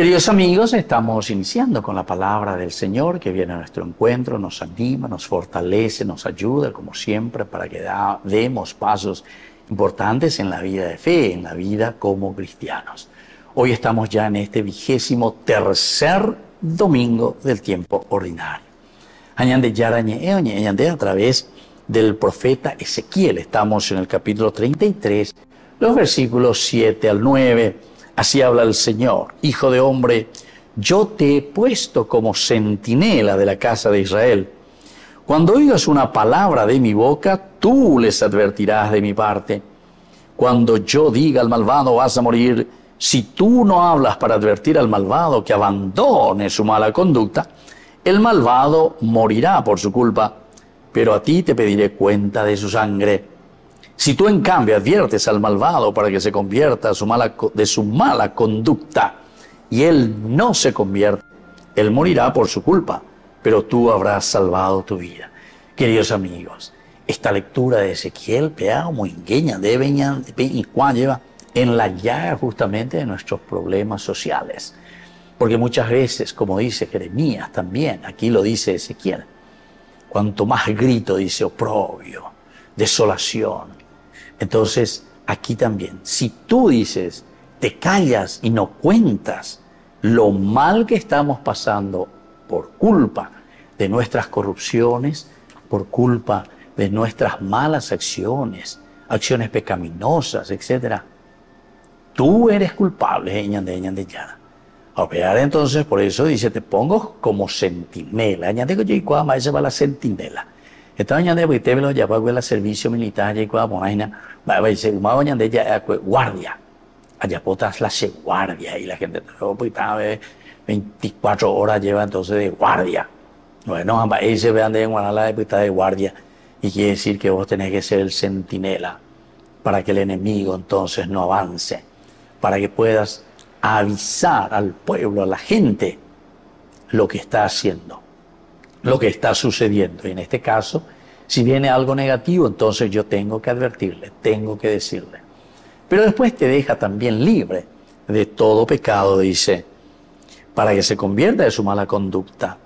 Queridos amigos, estamos iniciando con la palabra del Señor que viene a nuestro encuentro, nos anima, nos fortalece, nos ayuda, como siempre, para que demos pasos importantes en la vida de fe, en la vida como cristianos. Hoy estamos ya en este vigésimo tercer domingo del tiempo ordinario. A través del profeta Ezequiel, estamos en el capítulo 33, los versículos 7 al 9 Así habla el Señor, Hijo de hombre, yo te he puesto como centinela de la casa de Israel. Cuando oigas una palabra de mi boca, tú les advertirás de mi parte. Cuando yo diga al malvado vas a morir, si tú no hablas para advertir al malvado que abandone su mala conducta, el malvado morirá por su culpa, pero a ti te pediré cuenta de su sangre. Si tú en cambio adviertes al malvado para que se convierta de su mala conducta y él no se convierte, él morirá por su culpa, pero tú habrás salvado tu vida. Queridos amigos, esta lectura de Ezequiel, pea muy ingueña, debe y lleva en la llaga justamente de nuestros problemas sociales. Porque muchas veces, como dice Jeremías también, aquí lo dice Ezequiel, cuanto más grito dice oprobio, desolación, entonces, aquí también, si tú dices, te callas y no cuentas lo mal que estamos pasando por culpa de nuestras corrupciones, por culpa de nuestras malas acciones, acciones pecaminosas, etc. Tú eres culpable, de ya. A ver, entonces, por eso dice, te pongo como centinela. Añade que yo y se va la centinela. Esta de porque te lo lleva a la servicio militar y cuando vaina va a ser más de ella guardia. Allá potas la guardia y la gente pues 24 horas lleva entonces de guardia. Bueno, ahí se vean de Guanala de de guardia y quiere decir que vos tenés que ser el centinela para que el enemigo entonces no avance, para que puedas avisar al pueblo, a la gente, lo que está haciendo lo que está sucediendo. Y en este caso, si viene algo negativo, entonces yo tengo que advertirle, tengo que decirle. Pero después te deja también libre de todo pecado, dice, para que se convierta de su mala conducta.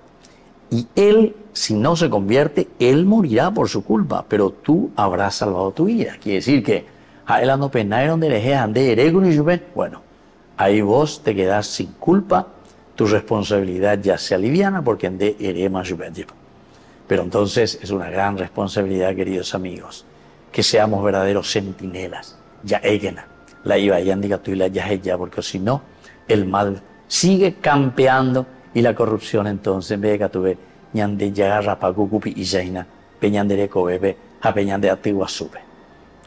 Y él, si no se convierte, él morirá por su culpa, pero tú habrás salvado tu vida. Quiere decir que, bueno, ahí vos te quedás sin culpa tu responsabilidad ya se aliviana porque en de más Pero entonces es una gran responsabilidad, queridos amigos, que seamos verdaderos centinelas. Ya egena, la iba y la ya porque si no, el mal sigue campeando y la corrupción entonces de que tuve ñande ya rapagucupi y jaina, peñandere bebe, a peñande sube.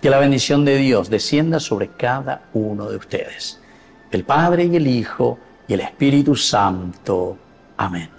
Que la bendición de Dios descienda sobre cada uno de ustedes. El Padre y el Hijo y el Espíritu Santo. Amén.